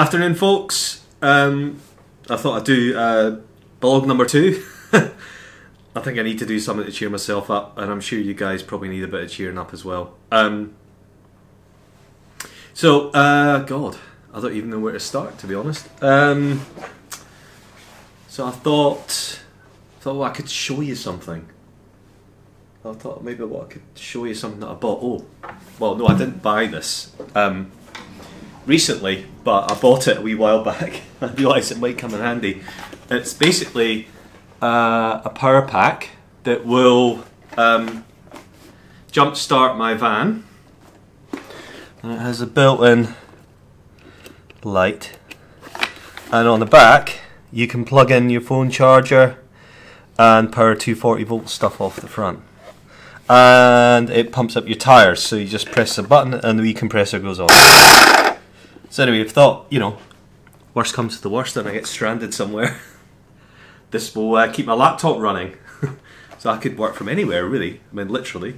Afternoon, folks. Um, I thought I'd do uh, blog number two. I think I need to do something to cheer myself up, and I'm sure you guys probably need a bit of cheering up as well. Um, so, uh, God, I don't even know where to start, to be honest. Um, so I thought, thought well, I could show you something. I thought maybe what I could show you something that I bought. Oh, well, no, I didn't buy this um, recently, but I bought it a wee while back. I realised it might come in handy. It's basically uh, a power pack that will um, jumpstart my van. And it has a built-in light, and on the back you can plug in your phone charger and power 240 volt stuff off the front and it pumps up your tires. So you just press a button and the wee compressor goes on. So anyway, I've thought, you know, worst comes to the worst and I get stranded somewhere. this will uh, keep my laptop running. so I could work from anywhere, really. I mean, literally.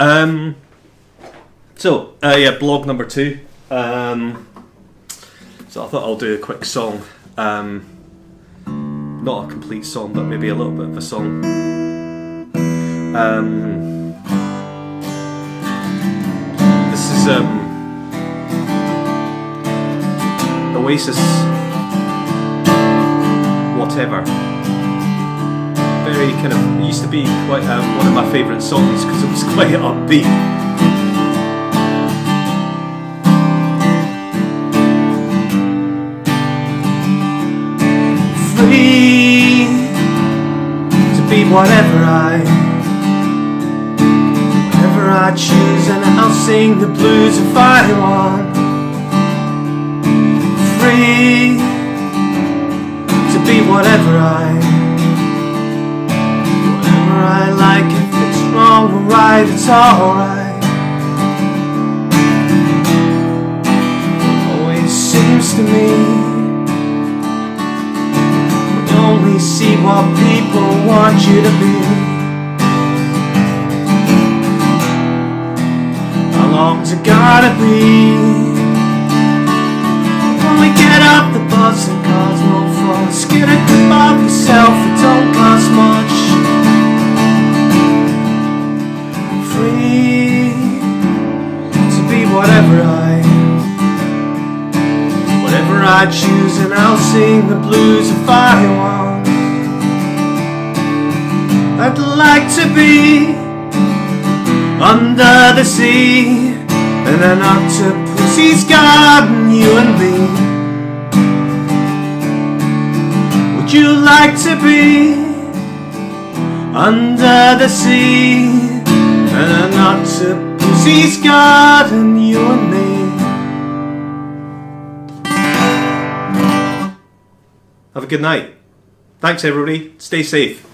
Um, so, uh, yeah, blog number two. Um, so I thought I'll do a quick song. Um, not a complete song, but maybe a little bit of a song. Um, this is um, Oasis, whatever. Very kind of used to be quite um, one of my favourite songs because it was quite upbeat. Free to be whatever I whatever I choose and I'll sing the blues if I want be whatever I Whatever I like if it's wrong or right it's alright Always seems to me you only see what people want you to be How long's it gotta be? Only get up the bus and cause Get a grip of yourself, it don't cost much. Free to be whatever I Whatever I choose and I'll sing the blues if I want. I'd like to be under the sea And an octopus's garden, you and me Would you like to be under the sea And an octopus he's guarding you and me Have a good night. Thanks, everybody. Stay safe.